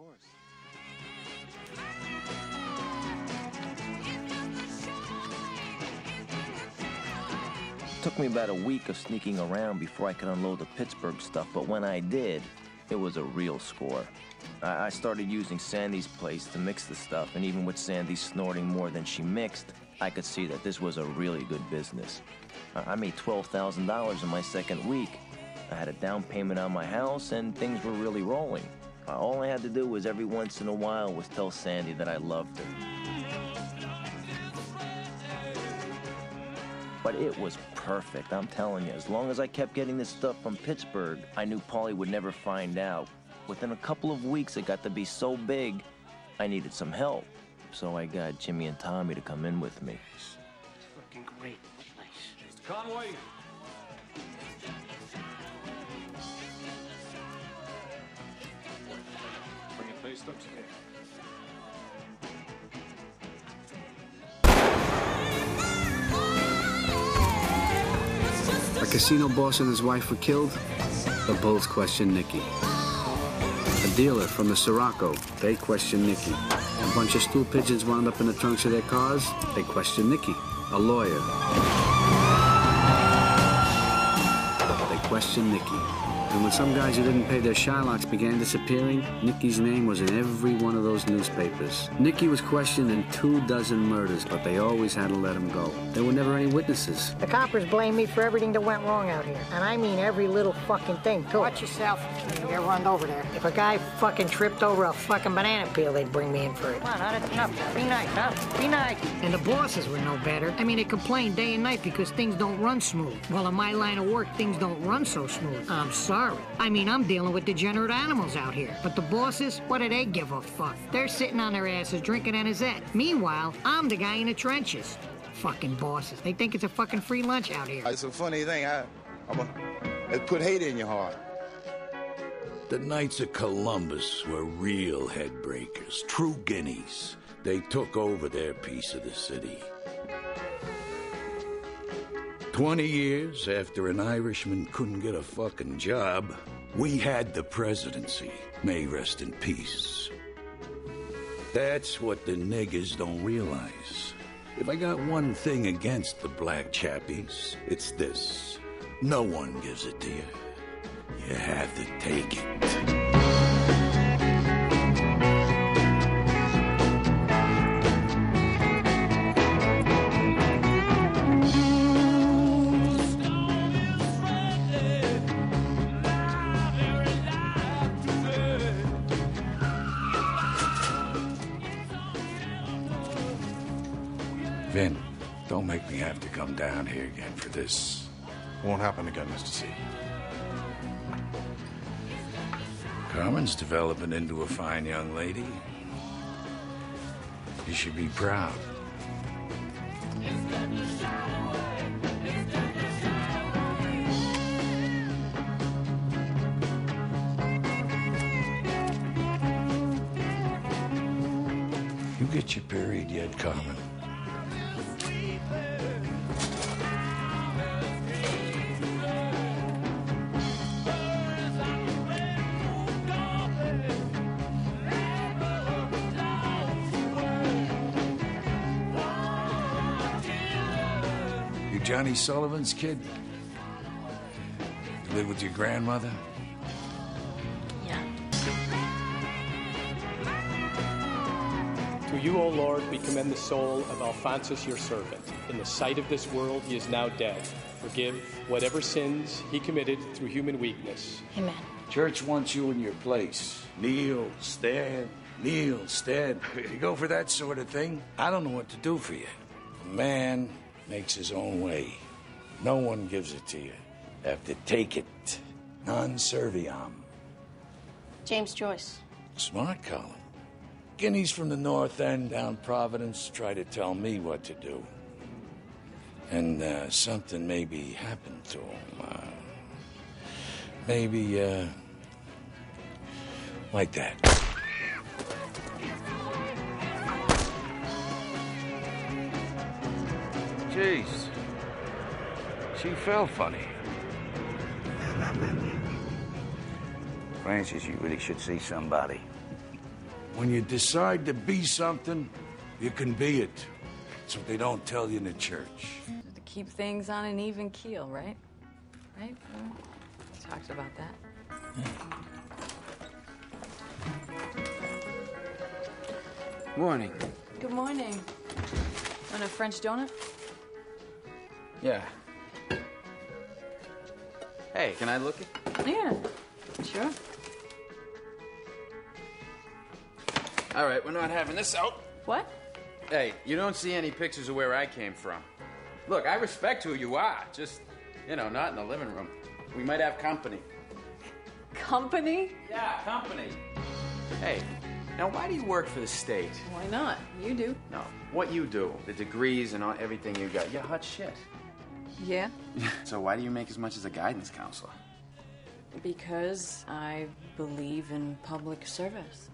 course. Took me about a week of sneaking around before I could unload the Pittsburgh stuff, but when I did, it was a real score. I, I started using Sandy's place to mix the stuff, and even with Sandy snorting more than she mixed, I could see that this was a really good business. I, I made $12,000 in my second week. I had a down payment on my house, and things were really rolling. All I had to do was every once in a while was tell Sandy that I loved her. But it was perfect, I'm telling you. As long as I kept getting this stuff from Pittsburgh, I knew Paulie would never find out. Within a couple of weeks, it got to be so big, I needed some help. So I got Jimmy and Tommy to come in with me. Fucking great. Nice. Mr. Conway? A casino boss and his wife were killed. The Bulls questioned Nicky. A dealer from the Sirocco, they questioned Nicky. A bunch of stool pigeons wound up in the trunks of their cars, they questioned Nicky. A lawyer. They questioned Nicky. And when some guys who didn't pay their Shylocks began disappearing, Nicky's name was in every one of those newspapers. Nicky was questioned in two dozen murders, but they always had to let him go. There were never any witnesses. The coppers blame me for everything that went wrong out here. And I mean every little fucking thing, too. Watch yourself. You get run over there. If a guy fucking tripped over a fucking banana peel, they'd bring me in for it. Come on, that's enough. Be nice, huh? Be nice. And the bosses were no better. I mean, they complained day and night because things don't run smooth. Well, in my line of work, things don't run so smooth. I'm sorry. I mean, I'm dealing with degenerate animals out here. But the bosses, what do they give a fuck? They're sitting on their asses drinking anisette. Meanwhile, I'm the guy in the trenches. Fucking bosses. They think it's a fucking free lunch out here. It's a funny thing. I, I'm a, it put hate in your heart. The Knights of Columbus were real headbreakers, true guineas. They took over their piece of the city. Twenty years after an Irishman couldn't get a fucking job, we had the presidency. May rest in peace. That's what the niggers don't realize. If I got one thing against the black chappies, it's this. No one gives it to you. You have to take it. Vin, don't make me have to come down here again for this. Won't happen again, Mr. C. Carmen's developing into a fine young lady. You should be proud. You get your period yet, Carmen? You Johnny Sullivan's kid? You live with your grandmother? Yeah. To you, O Lord, we commend the soul of Alphonsus, your servant. In the sight of this world, he is now dead. Forgive whatever sins he committed through human weakness. Amen. Church wants you in your place. Kneel, stand, kneel, stand. You go for that sort of thing, I don't know what to do for you. A man makes his own way. No one gives it to you. You have to take it. Non serviam. James Joyce. Smart, Colin. Guineas from the north end down Providence try to tell me what to do. And uh, something maybe happened to him. Uh, maybe, uh, like that. Jeez. She fell funny. Francis, you really should see somebody. When you decide to be something, you can be it. That's what they don't tell you in the church. To keep things on an even keel, right? Right? We talked about that. Morning. Good morning. Want a French donut? Yeah. Hey, can I look it? Yeah. Sure. All right, we're not having this out. What? Hey, you don't see any pictures of where I came from. Look, I respect who you are. Just, you know, not in the living room. We might have company. Company? Yeah, company. Hey, now why do you work for the state? Why not? You do. No, what you do, the degrees and all, everything you got, you're hot shit. Yeah. so why do you make as much as a guidance counselor? Because I believe in public service.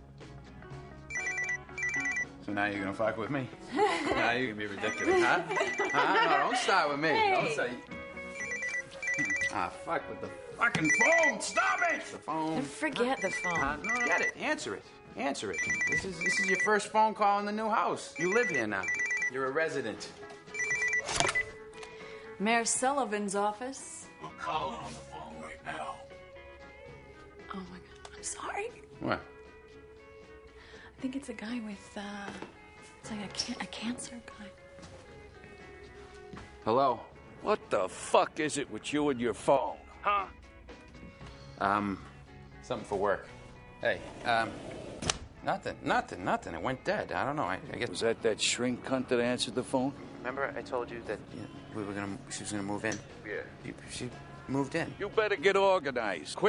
So now you're gonna fuck with me? now you're gonna be ridiculous, huh? huh? No, don't start with me. Don't Hey. say. ah, fuck with the fucking phone. Stop it. The phone. Forget the phone. Uh, no, get it. Answer it. Answer it. This is this is your first phone call in the new house. You live here now. You're a resident. Mayor Sullivan's office. We'll call her on the phone right now. Oh my god. I'm sorry. What? I think it's a guy with, uh, it's like a, can- a cancer guy. Hello. What the fuck is it with you and your phone, huh? Um, something for work. Hey, um, nothing, nothing, nothing. It went dead. I don't know. I, I guess. Was that that shrink cunt that answered the phone? Remember, I told you that you know, we were gonna. She was gonna move in. Yeah. You- She moved in. You better get organized, quick.